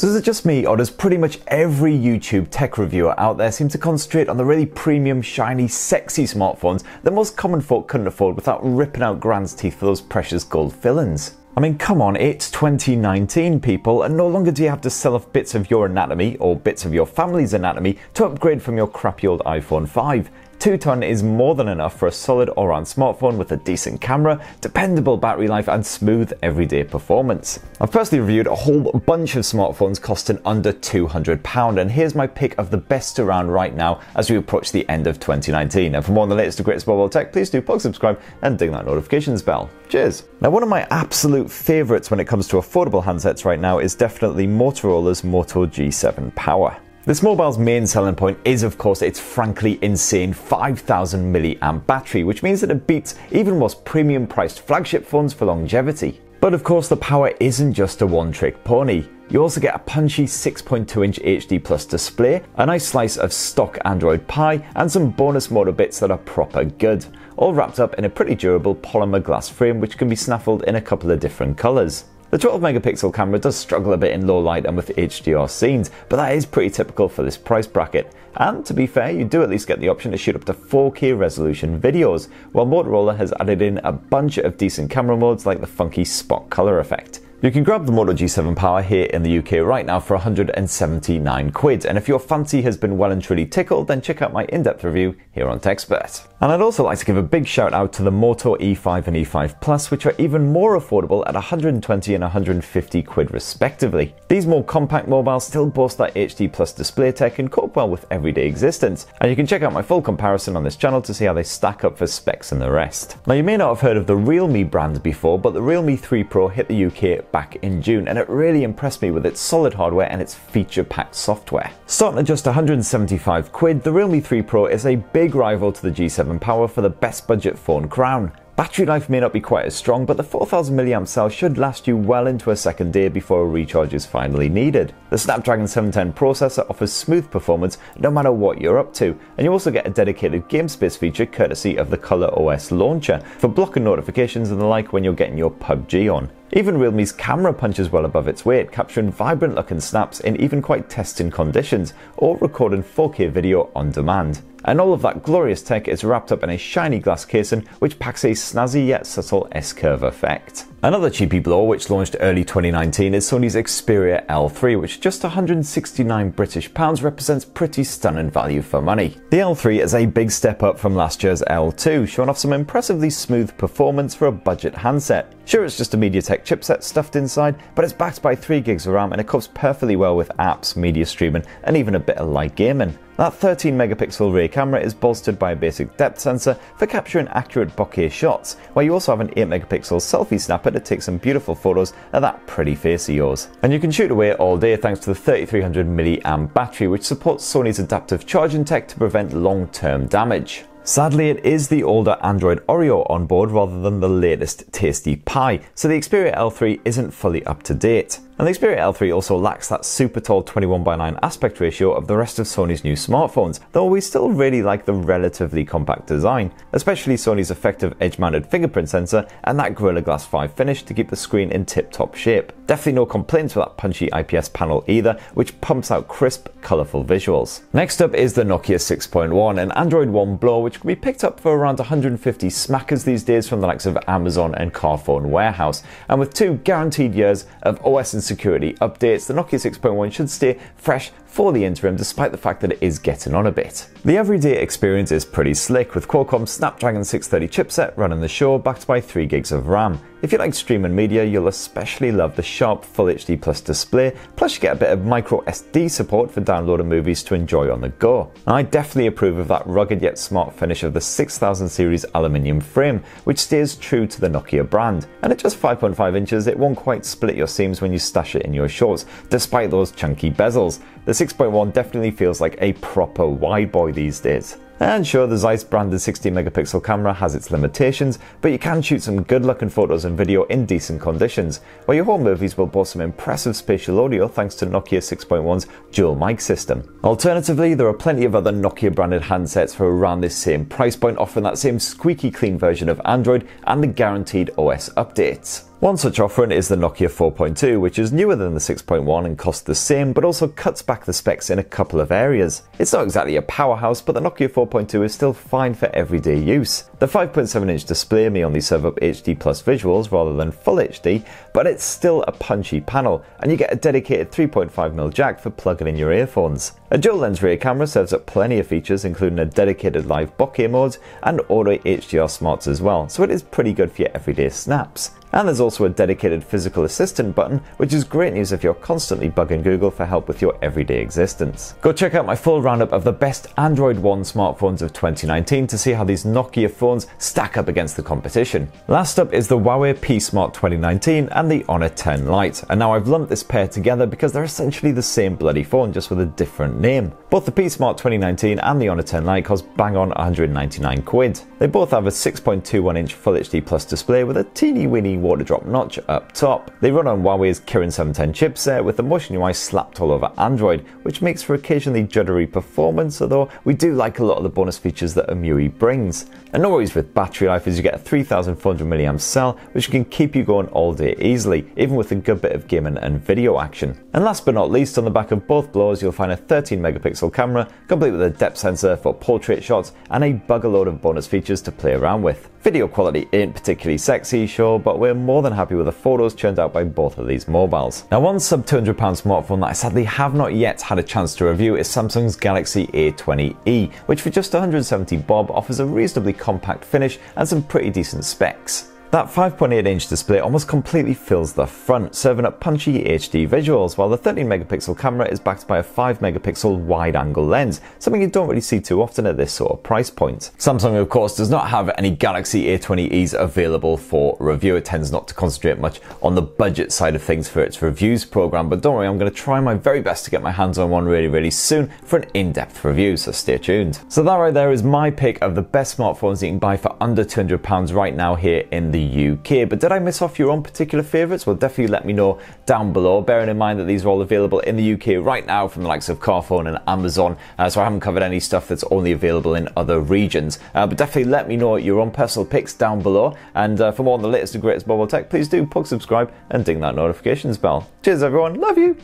So is it just me, or does pretty much every YouTube tech reviewer out there seem to concentrate on the really premium, shiny, sexy smartphones that most common folk couldn't afford without ripping out grand's teeth for those precious gold fillings? I mean, come on, it's 2019, people, and no longer do you have to sell off bits of your anatomy or bits of your family's anatomy to upgrade from your crappy old iPhone 5. 2 ton is more than enough for a solid all-round smartphone with a decent camera, dependable battery life and smooth everyday performance. I've personally reviewed a whole bunch of smartphones costing under £200 and here's my pick of the best around right now as we approach the end of 2019. And for more on the latest and greatest mobile tech, please do plug subscribe and ding that notifications bell. Cheers! Now one of my absolute favourites when it comes to affordable handsets right now is definitely Motorola's Moto G7 Power. This mobile's main selling point is, of course, its frankly insane 5000 milliamp battery, which means that it beats even most premium priced flagship phones for longevity. But of course, the power isn't just a one trick pony. You also get a punchy 6.2 inch HD Plus display, a nice slice of stock Android Pie, and some bonus motor bits that are proper good, all wrapped up in a pretty durable polymer glass frame which can be snaffled in a couple of different colours. The 12 megapixel camera does struggle a bit in low light and with HDR scenes, but that is pretty typical for this price bracket. And to be fair, you do at least get the option to shoot up to 4K resolution videos, while Motorola has added in a bunch of decent camera modes like the funky spot color effect. You can grab the Moto G7 Power here in the UK right now for 179 quid, and if your fancy has been well and truly tickled, then check out my in-depth review here on Tech Spurt. And I'd also like to give a big shout out to the Moto E5 and E5 Plus, which are even more affordable at 120 and 150 quid respectively. These more compact mobiles still boast that HD Plus display tech and cope well with everyday existence, and you can check out my full comparison on this channel to see how they stack up for specs and the rest. Now you may not have heard of the Realme brand before, but the Realme 3 Pro hit the UK back in June, and it really impressed me with its solid hardware and its feature-packed software. Starting at just 175 quid, the Realme 3 Pro is a big rival to the G7 Power for the best budget phone crown. Battery life may not be quite as strong, but the 4000 mAh cell should last you well into a second day before a recharge is finally needed. The Snapdragon 710 processor offers smooth performance no matter what you're up to, and you also get a dedicated game space feature courtesy of the Color OS launcher for blocking notifications and the like when you're getting your PUBG on. Even Realme's camera punches well above its weight, capturing vibrant looking snaps in even quite testing conditions, or recording 4K video on demand. And all of that glorious tech is wrapped up in a shiny glass casing which packs a snazzy yet subtle S-curve effect. Another cheapy blow which launched early 2019 is Sony's Xperia L3 which just 169 British pounds represents pretty stunning value for money. The L3 is a big step up from last year's L2 showing off some impressively smooth performance for a budget handset. Sure it's just a MediaTek chipset stuffed inside but it's backed by 3 gigs of RAM and it copes perfectly well with apps, media streaming and even a bit of light gaming. That 13 megapixel rear camera is bolstered by a basic depth sensor for capturing accurate bokeh shots, while you also have an 8 megapixel selfie snapper to take some beautiful photos of that pretty face of yours. And you can shoot away all day thanks to the 3300 mAh battery which supports Sony's adaptive charging tech to prevent long-term damage. Sadly, it is the older Android Oreo on board rather than the latest Tasty Pie, so the Xperia L3 isn't fully up to date. And the Xperia L3 also lacks that super tall 21 by 9 aspect ratio of the rest of Sony's new smartphones, though we still really like the relatively compact design, especially Sony's effective edge-mounted fingerprint sensor and that Gorilla Glass 5 finish to keep the screen in tip-top shape. Definitely no complaints with that punchy IPS panel either, which pumps out crisp, colourful visuals. Next up is the Nokia 6.1, an Android One blow which can be picked up for around 150 smackers these days from the likes of Amazon and Carphone Warehouse, and with two guaranteed years of OS and security updates, the Nokia 6.1 should stay fresh for the interim despite the fact that it is getting on a bit. The everyday experience is pretty slick with Qualcomm's Snapdragon 630 chipset running the show backed by 3 gigs of RAM. If you like streaming media, you'll especially love the sharp Full HD Plus display, plus you get a bit of micro SD support for downloading movies to enjoy on the go. And I definitely approve of that rugged yet smart finish of the 6000 series aluminium frame, which stays true to the Nokia brand. And at just 5.5 inches, it won't quite split your seams when you stash it in your shorts, despite those chunky bezels. The 6.1 definitely feels like a proper wide boy these days. And sure, the Zeiss branded 60 megapixel camera has its limitations, but you can shoot some good looking photos and video in decent conditions, while your home movies will boast some impressive spatial audio thanks to Nokia 6.1's dual mic system. Alternatively, there are plenty of other Nokia branded handsets for around this same price point offering that same squeaky clean version of Android and the guaranteed OS updates. One such offering is the Nokia 4.2, which is newer than the 6.1 and costs the same, but also cuts back the specs in a couple of areas. It's not exactly a powerhouse, but the Nokia 4.2 is still fine for everyday use. The 5.7 inch display may only serve up HD plus visuals rather than full HD, but it's still a punchy panel, and you get a dedicated 3.5mm jack for plugging in your earphones. A dual lens rear camera serves up plenty of features, including a dedicated live bokeh mode and auto HDR smarts as well, so it is pretty good for your everyday snaps. And there's also a dedicated physical assistant button, which is great news if you're constantly bugging Google for help with your everyday existence. Go check out my full roundup of the best Android One smartphones of 2019 to see how these Nokia phones stack up against the competition. Last up is the Huawei P Smart 2019 and the Honor 10 Lite, and now I've lumped this pair together because they're essentially the same bloody phone just with a different name. Both the P Smart 2019 and the Honor 10 Lite cost bang on 199 quid. They both have a 6.21 inch Full HD Plus display with a teeny weeny water drop notch up top. They run on Huawei's Kirin 710 chipset with the Emotion UI slapped all over Android, which makes for occasionally juddery performance, although we do like a lot of the bonus features that EMUI brings. And no worries with battery life as you get a 3400 mAh cell, which can keep you going all day easily, even with a good bit of gaming and video action. And last but not least, on the back of both blowers, you'll find a 13 megapixel camera, complete with a depth sensor for portrait shots and a bugger of bonus features to play around with. Video quality ain't particularly sexy, sure, but we're more than happy with the photos churned out by both of these mobiles. Now, one sub £200 smartphone that I sadly have not yet had a chance to review is Samsung's Galaxy A20e, which for just 170 bob offers a reasonably compact finish and some pretty decent specs. That 5.8 inch display almost completely fills the front, serving up punchy HD visuals, while the 13 megapixel camera is backed by a 5 megapixel wide angle lens, something you don't really see too often at this sort of price point. Samsung, of course, does not have any Galaxy A20es available for review. It tends not to concentrate much on the budget side of things for its reviews program, but don't worry, I'm going to try my very best to get my hands on one really, really soon for an in depth review, so stay tuned. So, that right there is my pick of the best smartphones you can buy for under £200 right now here in the the UK. But did I miss off your own particular favourites? Well, definitely let me know down below. Bearing in mind that these are all available in the UK right now from the likes of Carphone and Amazon, uh, so I haven't covered any stuff that's only available in other regions. Uh, but definitely let me know your own personal picks down below. And uh, for more on the latest and greatest mobile tech, please do plug subscribe and ding that notifications bell. Cheers, everyone. Love you.